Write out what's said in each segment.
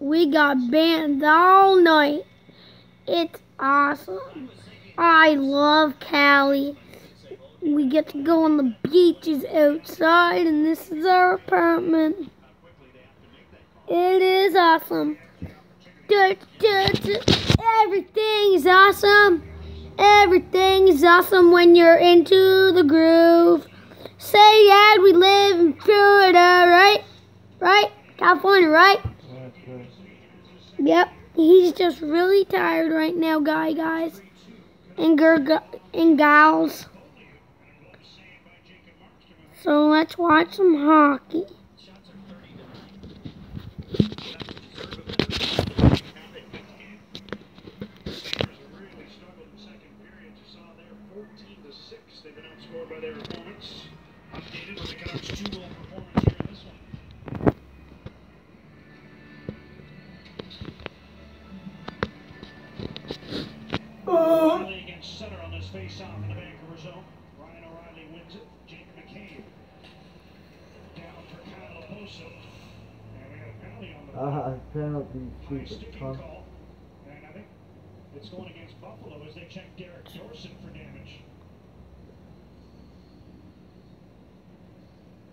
we got bands all night. It's awesome. I love Cali. We get to go on the beaches outside, and this is our apartment. It is awesome. Everything is awesome. Everything is awesome when you're into the groove. Say, Dad, we live in Florida, right? Right? California, right? Yep. He's just really tired right now, guy, guys. And girl, and gals. So let's watch some hockey. really struggled in the second period. You saw there 14 to 6. They've been outscored by their opponents. Updated with the Canucks' two goal performance here in this one. On this face-off in the Vancouver zone. Ryan O'Reilly wins it. Jake McCabe down for Kyle Okposo. And we got a penalty on the Ah, penalty, High stupid sticking call. And I think it's going against Buffalo as they check Derek Dorsett for damage.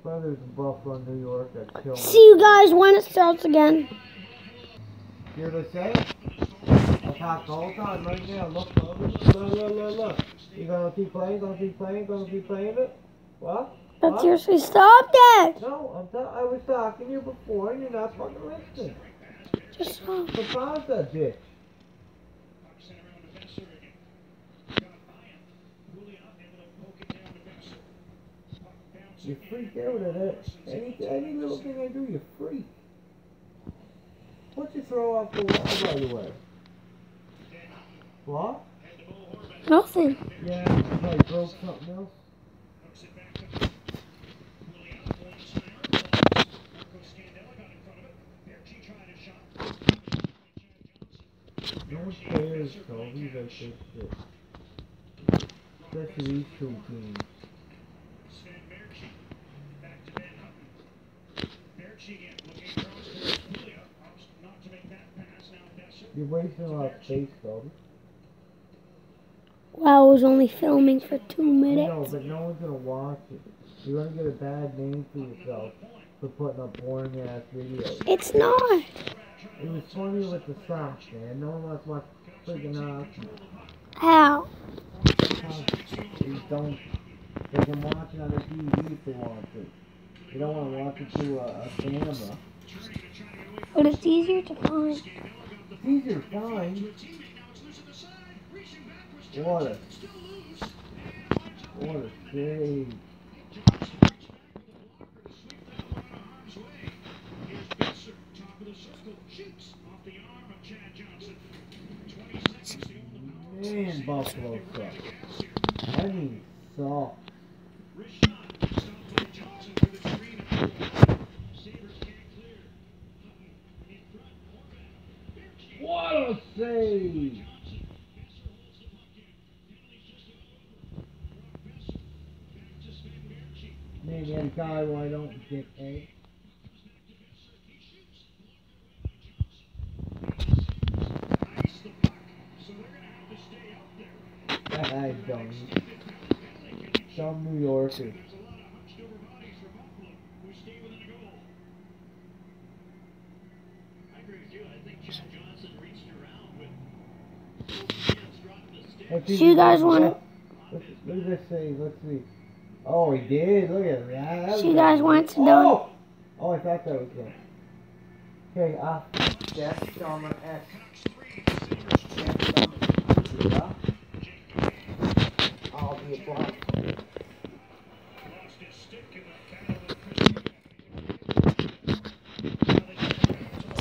Brothers in Buffalo, New York, I'd See you guys when it starts again. You hear what I say? Talk the whole time right now. Look, look, look, look, look, look. You gonna keep playing? Gonna keep playing? Gonna keep playing it? What? But What? seriously, stop that. No, I'm I was talking to you before and you're not fucking listening. Just stop. So pause that bitch. Puck center around to Boeser again. Got Ryan. Julian able to poke it down to Boeser. Puck bouncing You freak out at it. Any, any little thing I do, you freak. What'd you throw off the wall, by the way? What? Head to Bo Horvat. Nothing. Yeah, you probably broke something else. Hooks it back to Julian. One center. Marco Scandella got in front of it. Baertschi tried a shot. Chad Johnson. No one cares, Toby, about this shit. Especially these two teams. Sven Baertschi. Back to Ben Hutton. Baertschi again. Looking across towards Julia. Opts not to make that pass. Now Boeser. You're wasting a lot of space. Wow, I was only filming for two minutes. but no one's gonna watch it. You're gonna get a bad name for yourself for putting up boring ass videos. It's not. It was funny with the socks, man. No one wants to watch freaking hockey. How? They don't. They can watch it on their TV if they want to. You don't want to watch it through a, a camera. But it's easier to find. It's easier to find. What a save. Man, Buffalo sucks. I mean, sucks. What a save! Man, you had a guy wide open, dickhead. I don't. Some New Yorkers. Let's So you guys wanna- Let's, look at this. Let's see. Oh, he did. Look at that. that you guys want to oh! know? Oh, I thought that was good. Okay, uh, X. I'll be a.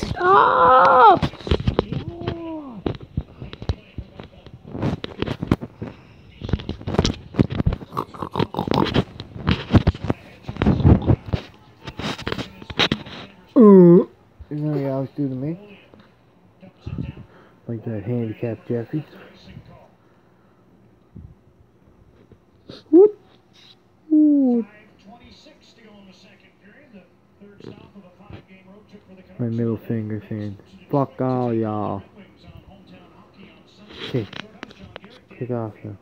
Stop! Ooh. Isn't that what you always do to me? Like that handicapped Jeffy. Whoop. Ooh. 5.26 to go in the second period. The third stop of a five-game road trip for the Canucks. My middle finger saying, fuck all y'all. Okay. Take off now.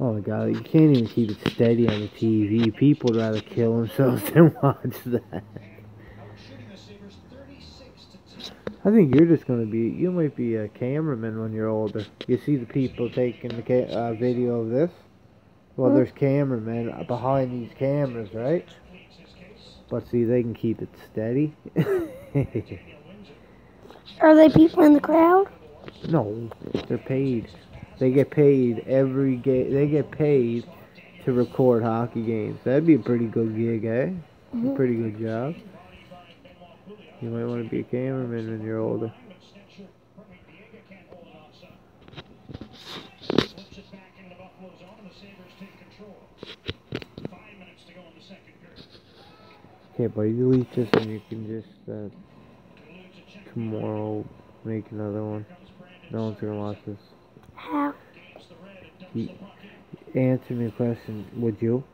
Oh my god, you can't even keep it steady on the TV. People would rather kill themselves than watch that. I think you're just gonna be, you might be a cameraman when you're older. You see the people taking the ca- uh, video of this? Well, Hmm. there's cameramen behind these cameras, right? But see, they can keep it steady. Are they people in the crowd? no, they're paid. They get paid every game. They get paid to record hockey games. That'd be a pretty good gig, eh? A Mhm. pretty good job. You might want to be a cameraman when you're older. Okay, but you into Buffalo zone, and the Sabres take control. Five minutes to go in the second period. Okay, buddy, delete this and you can just uh, Eludes a check. tomorrow make another one. No one's gonna watch this. How? Gains the red and dumps You, the puck in. answer me a question. Would you?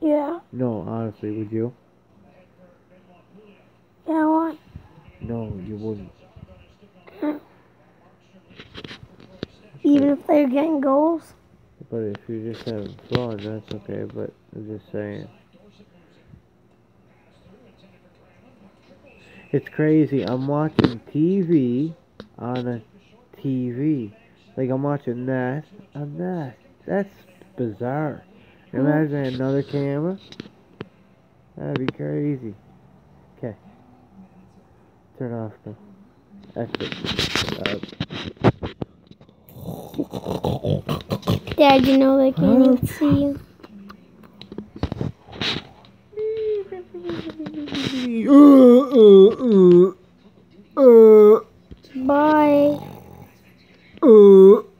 Yeah. No, honestly, would you? Yeah, why? No, you wouldn't. Even if they're getting goals? But if you're just having fun, that's okay. But I'm just saying. It's crazy. I'm watching TV on a TV. Like I'm watching that on that. That's bizarre. Imagine another camera. That'd be crazy. Turn off now. Exit. it. Dad, you know they can't even see you. uh, uh, uh, Bye. uh.